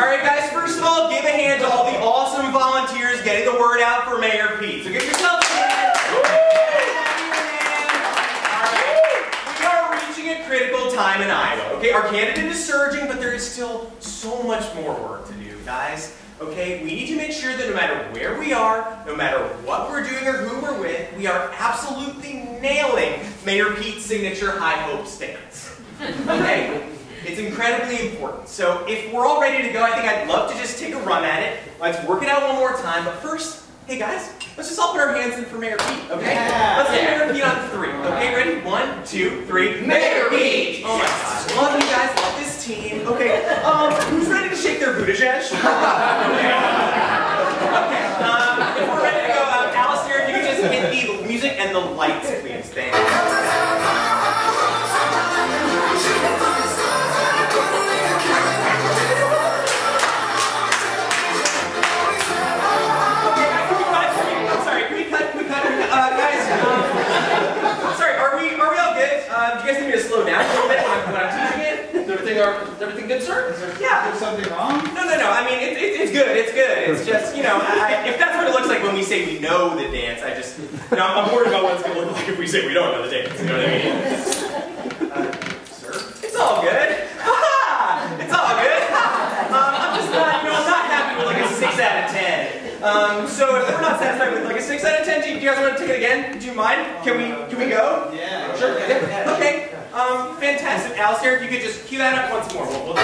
All right, guys, first of all, give a hand to all the awesome volunteers getting the word out for Mayor Pete. So give yourselves a hand. Right. We are reaching a critical time in Iowa. Okay, our candidate is surging, but there is still so much more work to do, guys. Okay, we need to make sure that no matter where we are, no matter what we're doing or who we're with, we are absolutely nailing Mayor Pete's signature high hope stance. Okay? It's incredibly important. So if we're all ready to go, I think I'd love to just take a run at it. Let's work it out one more time. But first, hey guys, let's just all put our hands in for Mayor Pete, okay? Yeah. Let's get Mayor Pete on three. Okay, ready? One, two, three. Mayor Pete! Oh my gosh. Love you guys, love this team. Okay, um, who's ready to shake their bootishesh? okay. Okay, um, if we're ready to go, um, Alistair, if you could just hit the music and the lights, everything, are, is everything good, sir? Yeah. Is something wrong? No, no, no. I mean, it, it, it's good. It's good. It's just, you know, I, if that's what it looks like when we say we know the dance, I just, you know, I'm worried about what it's going to look like if we say we don't know the dance. You know what I mean? Uh, sir? It's all good. It's all good. Um, I'm just not, you know, I'm not happy with like a 6 out of 10. Um, so if we're not satisfied with like a 6 out of 10, do you, do you guys want to take it again? Do you mind? Can we, can we go? Yeah. Sure. Yeah. Okay. Um, fantastic. Alistair, if you could just cue that up once more. We'll, we'll.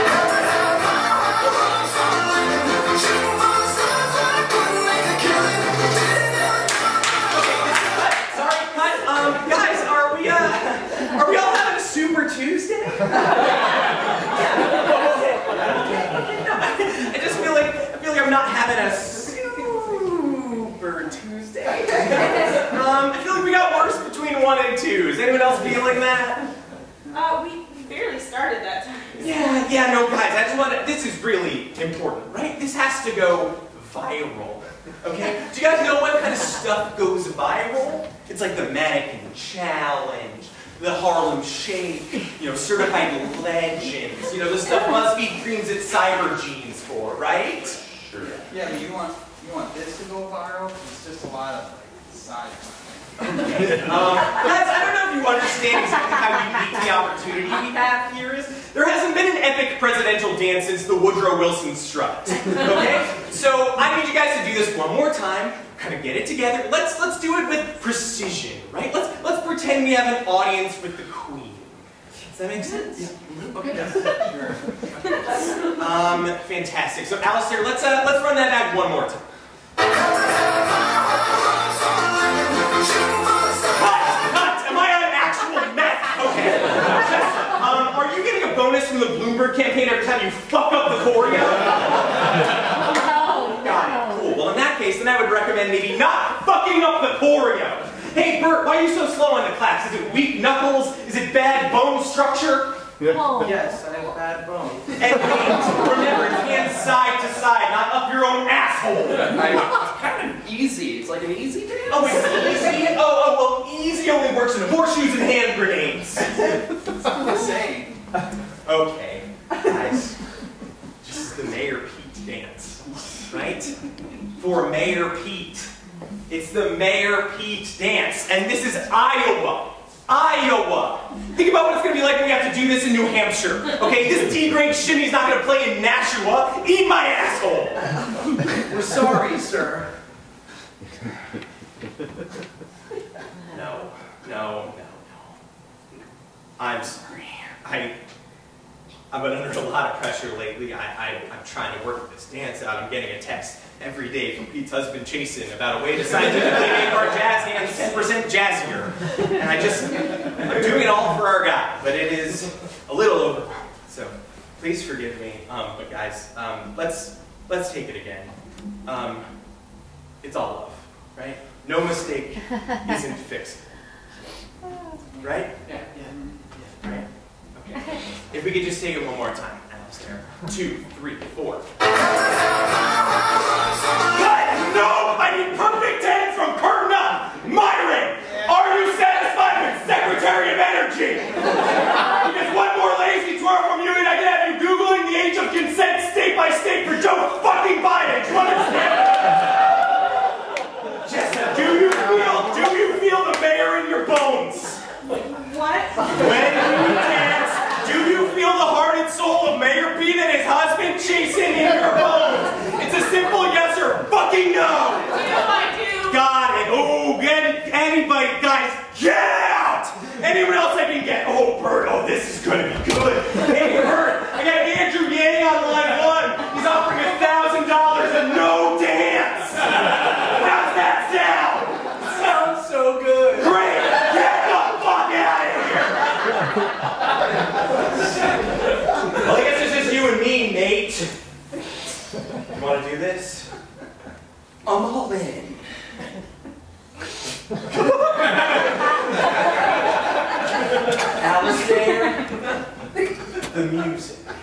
Um, guys, are we uh, are we all having a Super Tuesday? I just feel like I feel like I'm not having a Super Tuesday. Um, I feel like we got worse between one and two. Is anyone else feeling that? Uh, we barely started that time. Yeah, yeah, no, guys, I just want to. This is really important, right? This has to go viral. Okay? Do you guys know what kind of stuff goes viral? It's like the mannequin challenge, the Harlem Shake, you know, certified legends, you know, the stuff BuzzFeed dreams its cyber jeans for, right? Sure. Yeah, but you want you want this to go viral? It's just a lot of like side content. Um, I don't know if you understand exactly how unique the opportunity we have here is. There hasn't been an epic presidential dance since the Woodrow Wilson strut. Okay? So I need you guys to do this one more time. Kind of get it together. Let's let's do it with precision, right? Let's let's pretend we have an audience with the Queen. Does that make sense? Okay. Um, fantastic. So Alistair, let's uh, let's run that back one more time. Bonus Bloomberg campaign every time you fuck up the choreo? No, Got it. Cool. Well, in that case, then I would recommend maybe not fucking up the choreo. Hey, Bert, why are you so slow on the claps? Is it weak knuckles? Is it bad bone structure? Oh. Yes, I have bad bones. And hands, remember, hands side to side, not up your own asshole. I, it's kind of easy. It's like an easy dance. Oh, it's easy? Oh, oh, well, easy only works in horseshoes and hand grenades. the same. Okay, guys, this is the Mayor Pete dance, right? For Mayor Pete. It's the Mayor Pete dance, and this is Iowa. Iowa! Think about what it's gonna be like when we have to do this in New Hampshire. Okay, this D-grade shimmy's not gonna play in Nashua. Eat my asshole! We're sorry, sir. No, no, no, no. I'm sorry. I, I've been under a lot of pressure lately. I, I'm trying to work this dance out. I'm getting a text every day from Pete's husband, Chasten, about a way to scientifically make our jazz hands 10% jazzier. And I just, I'm doing it all for our guy, but it is a little overwhelming. So please forgive me. Um, but guys, um, let's, let's take it again. Um, it's all love, right? No mistake isn't fixed. Right? Yeah. If we could just take it one more time. Alistair. Two, three, four. Cut! No! I need perfect dance from curtain up! Myron! Are you satisfied with Secretary of Energy? because one more lazy twirl from you and I can have you Googling the age of consent state by state for fucking know! You know I do. Got it. Oh, get anybody, guys, get out! Anyone else I can get? Oh, Bert, oh, this is gonna be good. Hey, Bert, I got Andrew Yang on line one. He's offering a thousand dollars and no dance. How's that sound? Sounds so good. Great! Get the fuck out of here! well, I guess it's just you and me, Nate. You want to do this? I'm all in. Alistair. The music.